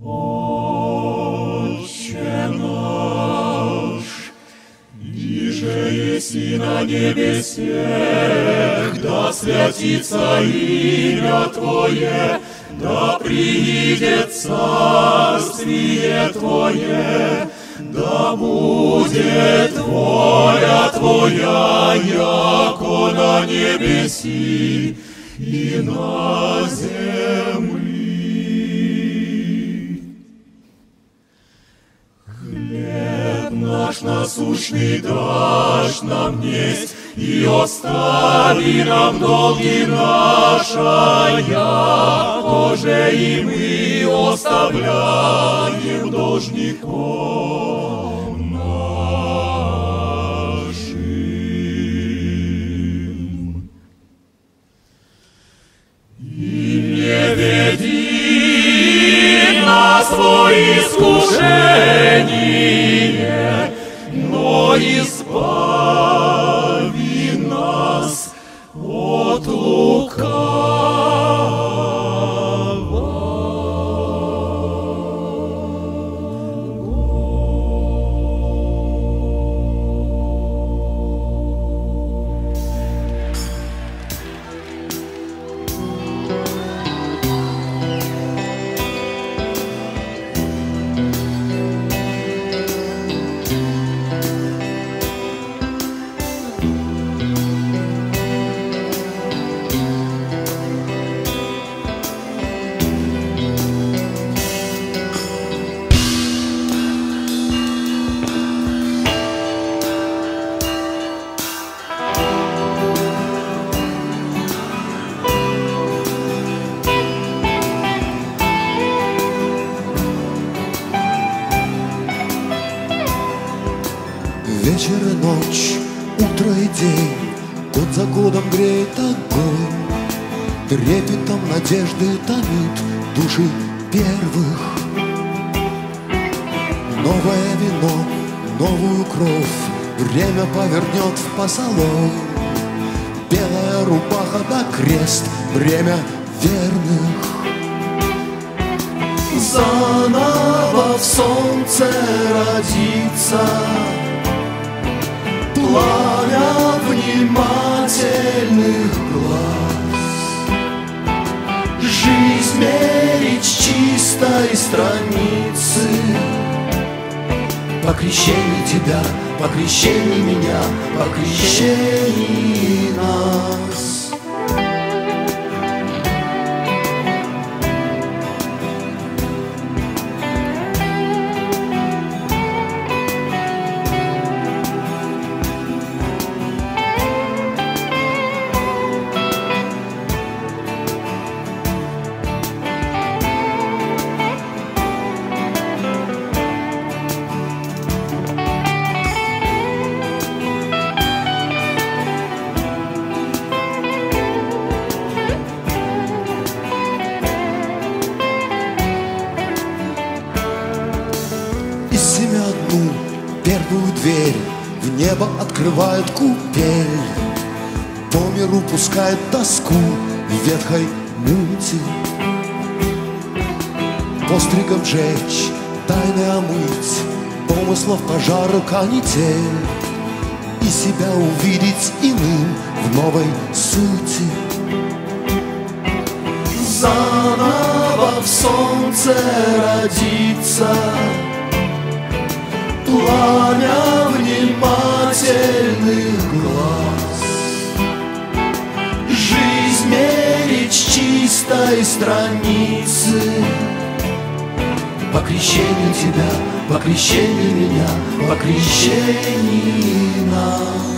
Отче наш, Иже еси на небесе, да святится имя Твое, да приидет царствие Твое, да будет воля Твоя, яко на небеси и на земли. Наш насущный дашь нам несть, и остави нам долги наши, яко же и мы оставляем должником веди нас во искушение, но избави нас от лукавого. Вечер и ночь, утро и день, Год за годом греет огонь. Трепетом надежды томит души первых. Новое вино, новую кровь, Время повернет в посолой. Белая рубаха да крест, Время верных. Заново в солнце родиться Пламя внимательных глаз. Жизнь мерить чистой страницы. По крещении тебя, по крещении меня, по крещении нас дверь В небо открывает купель. По миру пускает тоску В ветхой мути. Постригом жечь, тайны омыть Помыслов пожару канитель. И себя увидеть иным В новой сути. Заново в солнце родиться Пламя внимательных глаз. Жизнь мерить чистой страницы. По крещению тебя, по крещению меня, по крещении нас